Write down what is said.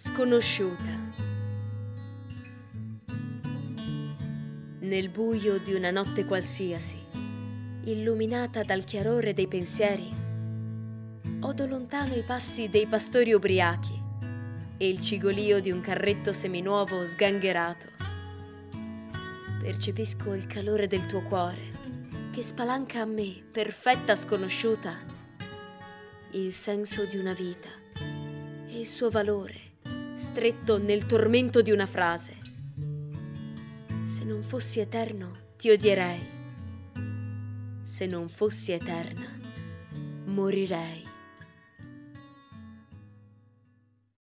sconosciuta. Nel buio di una notte qualsiasi, illuminata dal chiarore dei pensieri, odo lontano i passi dei pastori ubriachi e il cigolio di un carretto seminuovo sgangherato. Percepisco il calore del tuo cuore che spalanca a me, perfetta sconosciuta, il senso di una vita e il suo valore stretto nel tormento di una frase. Se non fossi eterno, ti odierei. Se non fossi eterna, morirei.